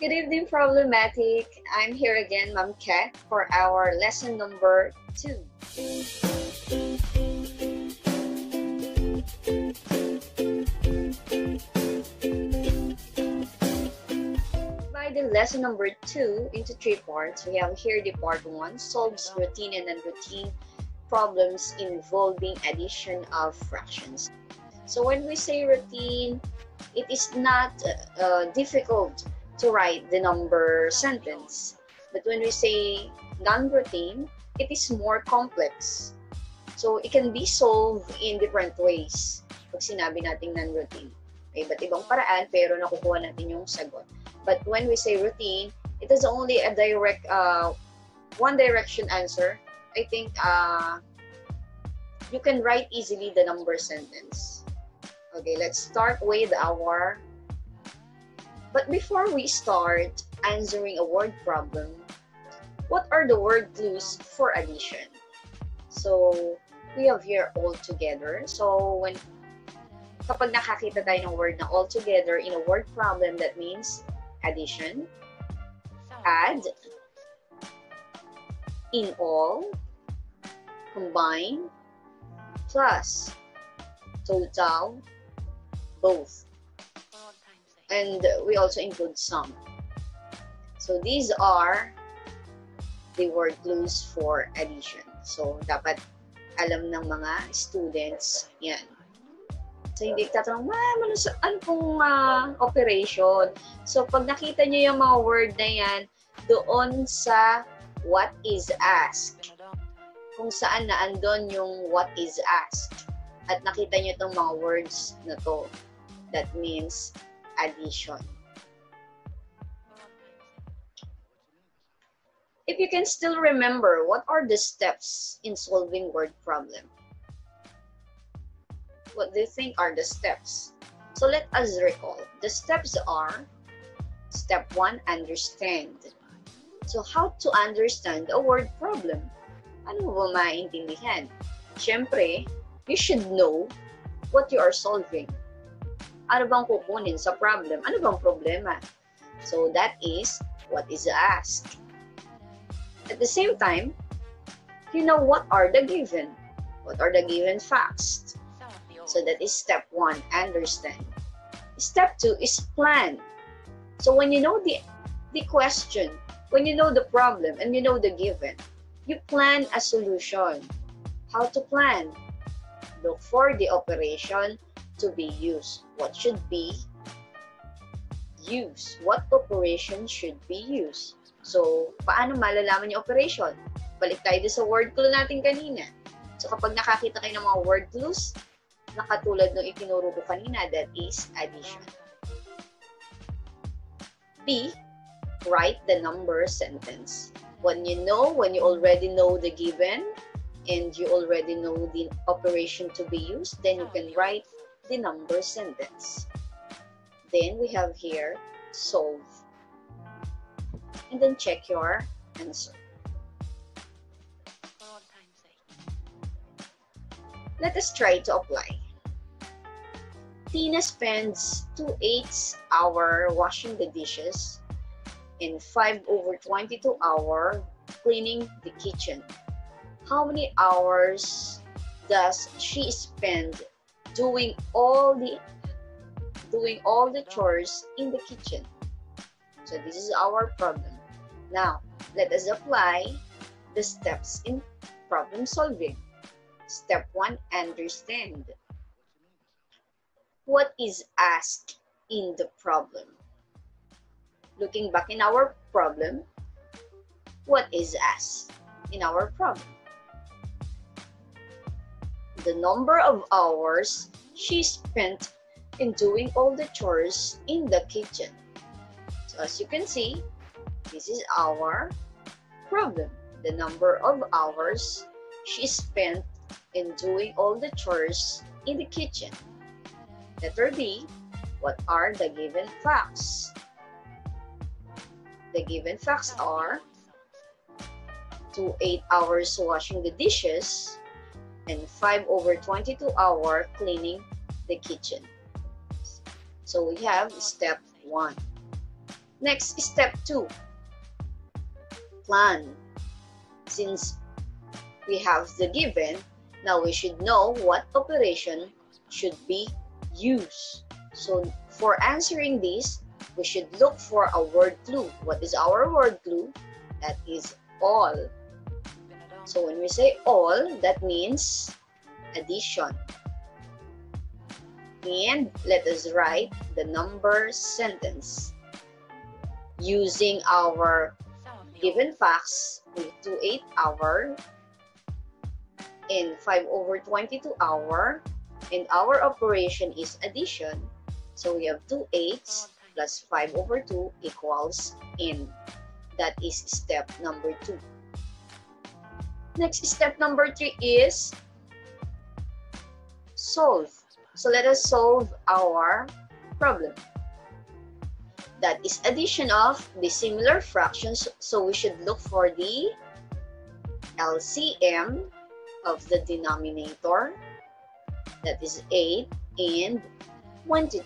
Good evening, Problematic. I'm here again, Ma'am Kat, for our lesson number two. By the lesson number two into three parts, we have here the part one, solves routine and non-routine problems involving addition of fractions. So when we say routine, it is not uh, difficult to write the number sentence. But when we say non-routine, it is more complex. So it can be solved in different ways pag sinabi nating non-routine. May iba't ibang paraan pero nakukuha natin yung sagot. But when we say routine, it is only a direct, uh, one direction answer. I think uh, you can write easily the number sentence. Okay, let's start with our but before we start answering a word problem, what are the word clues for addition? So, we have here all together. So, when kapag nakakita tayo ng word na all together in a word problem, that means addition, add, in all, combine, plus, total, both and we also include some. So these are the word clues for addition. So dapat alam ng mga students yan. So hindi tatanong, ma'am, ano, ano pong uh, operation? So pag nakita niyo yung mga word na yan, doon sa what is asked. Kung saan na andon yung what is asked. At nakita niyo itong mga words na to. That means addition. If you can still remember, what are the steps in solving word problem? What do you think are the steps? So let us recall. The steps are, step one, understand. So how to understand a word problem? Ano ba maintindihan? Siyempre, you should know what you are solving. Ano bang kukunin sa problem? Ano bang problema? So that is what is asked. At the same time, you know what are the given. What are the given facts? So that is step one, understand. Step two is plan. So when you know the, the question, when you know the problem and you know the given, you plan a solution. How to plan? Look for the operation to be used? What should be used? What operation should be used? So, paano malalaman yung operation? Balik tayo sa word clue natin kanina. So, kapag nakakita kayo ng mga word clues, nakatulad ng itinuro ko kanina, that is addition. B, write the number sentence. When you know, when you already know the given, and you already know the operation to be used, then you can write the number sentence. Then we have here solve. And then check your answer. Let us try to apply. Tina spends 2 eighths hour washing the dishes and 5 over 22 hour cleaning the kitchen. How many hours does she spend doing all the doing all the chores in the kitchen. So this is our problem. Now, let us apply the steps in problem solving. Step 1, understand. What is asked in the problem? Looking back in our problem, what is asked in our problem? The number of hours she spent in doing all the chores in the kitchen. So as you can see, this is our problem. The number of hours she spent in doing all the chores in the kitchen. Letter B, what are the given facts? The given facts are to 8 hours washing the dishes, and 5 over 22 hour cleaning the kitchen. So we have step 1. Next, step 2. Plan. Since we have the given, now we should know what operation should be used. So for answering this, we should look for a word clue. What is our word clue? That is all. So when we say all, that means addition. And let us write the number sentence. Using our given facts with 2 8 hour and 5 over 22 hour and our operation is addition. So we have 2 8s plus 5 over 2 equals n. That is step number 2. Next step number 3 is solve. So let us solve our problem. That is addition of dissimilar fractions. So we should look for the LCM of the denominator. That is 8 and 22.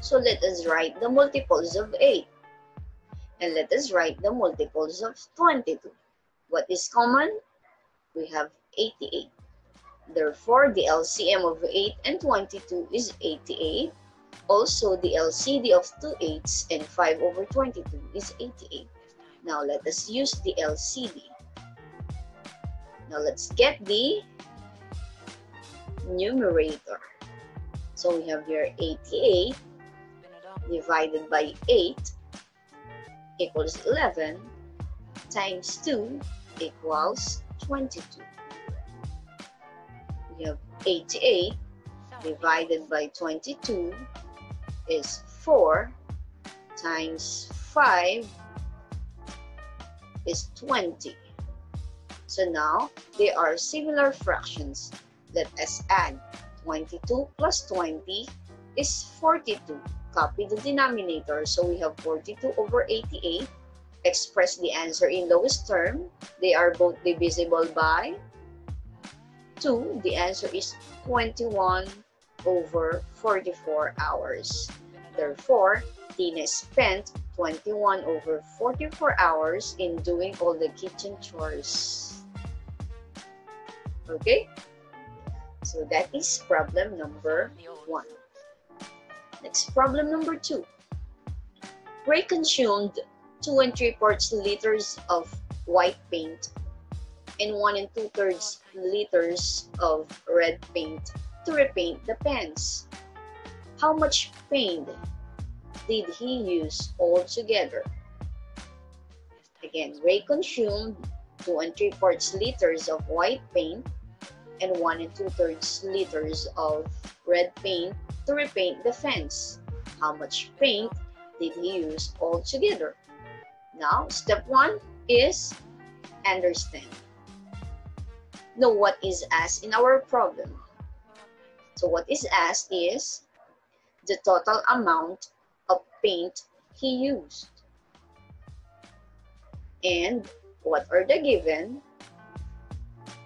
So let us write the multiples of 8. And let us write the multiples of 22. What is common? We have 88. Therefore, the LCM of 8 and 22 is 88. Also, the LCD of 2 8s and 5 over 22 is 88. Now, let us use the LCD. Now, let's get the numerator. So, we have here 88 divided by 8 equals 11 times 2 equals 22 we have 88 divided by 22 is 4 times 5 is 20. So now, they are similar fractions. Let us add 22 plus 20 is 42. Copy the denominator. So we have 42 over 88. Express the answer in lowest term. They are both divisible by 2, the answer is 21 over 44 hours. Therefore, Tina spent 21 over 44 hours in doing all the kitchen chores. Okay? So that is problem number 1. Next, problem number 2. Ray consumed 2 and 3 parts liters of white paint and 1 and 2 thirds liters of red paint to repaint the pens. How much paint did he use altogether? Again, Ray consumed 2 and 3 fourths liters of white paint and 1 and 2 thirds liters of red paint to repaint the fence. How much paint did he use altogether? Now, step 1 is understand know what is asked in our problem. So what is asked is the total amount of paint he used. And what are the given?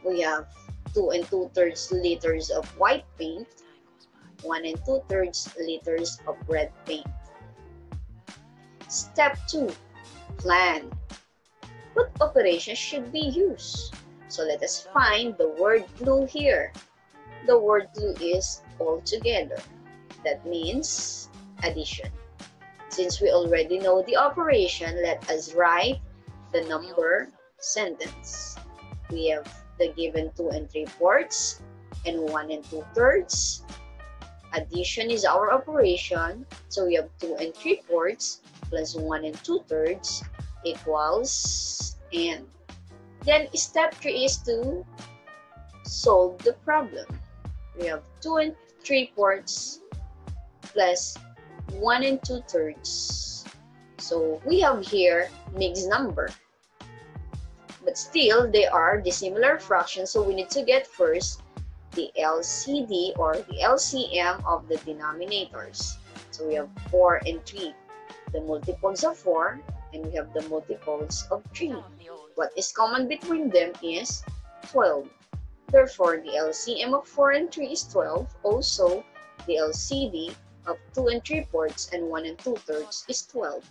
We have 2 and 2 thirds liters of white paint, 1 and 2 thirds liters of red paint. Step 2, plan. What operation should be used? So let us find the word clue here. The word clue is altogether. That means addition. Since we already know the operation, let us write the number sentence. We have the given 2 and 3 fourths and 1 and 2 thirds. Addition is our operation. So we have 2 and 3 fourths plus 1 and 2 thirds equals n. Then step 3 is to solve the problem. We have 2 and 3 fourths plus 1 and 2 thirds. So we have here mixed number. But still, they are dissimilar fractions. So we need to get first the LCD or the LCM of the denominators. So we have 4 and 3. The multiples of 4 and we have the multiples of 3. What is common between them is 12. Therefore, the LCM of 4 and 3 is 12. Also, the LCD of 2 and 3 fourths and 1 and 2 thirds is 12.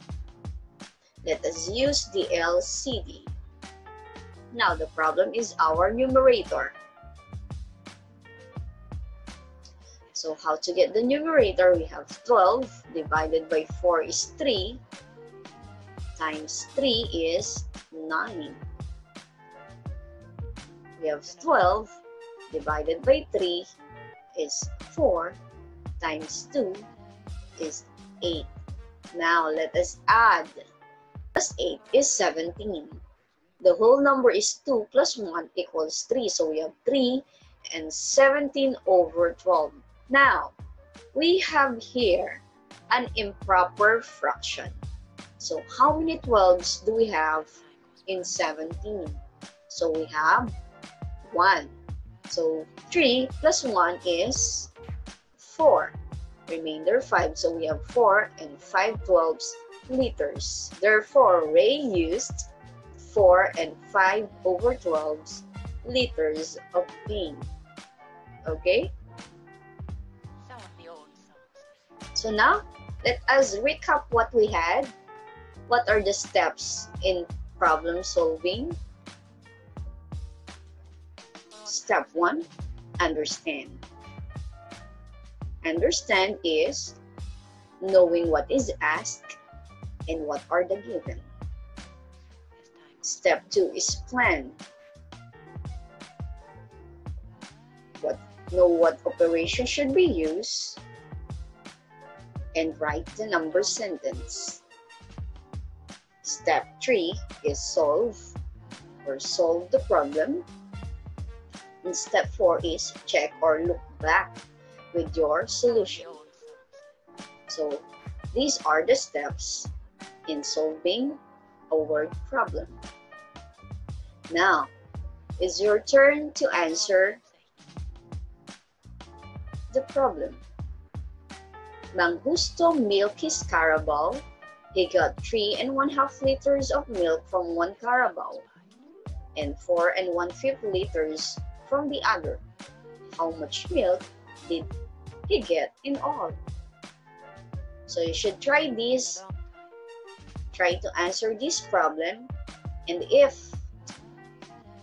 Let us use the LCD. Now the problem is our numerator. So how to get the numerator? We have 12 divided by 4 is 3 times 3 is 9. We have 12 divided by 3 is 4 times 2 is 8. Now let us add. Plus 8 is 17. The whole number is 2 plus 1 equals 3. So we have 3 and 17 over 12. Now, we have here an improper fraction. So how many 12s do we have in 17? So we have 1. So 3 plus 1 is 4. Remainder 5. So we have 4 and 5 12s liters. Therefore, Ray used 4 and 5 over 12s liters of paint. Okay? So now, let us recap what we had. What are the steps in problem solving? Step 1, understand. Understand is knowing what is asked and what are the given. Step 2 is plan. What, know what operation should be used and write the number sentence. Step 3 is solve or solve the problem. And step 4 is check or look back with your solution. So these are the steps in solving a word problem. Now, it's your turn to answer the problem. Mangusto milk his Carabao. He got three and one half liters of milk from one Carabao and four and one fifth liters from the other. How much milk did he get in all? So you should try this. Try to answer this problem. And if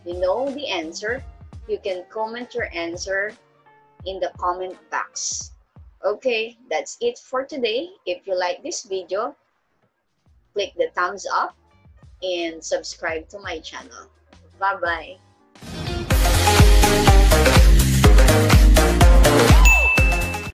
you know the answer, you can comment your answer in the comment box. Okay, that's it for today. If you like this video, click the thumbs up and subscribe to my channel. Bye-bye.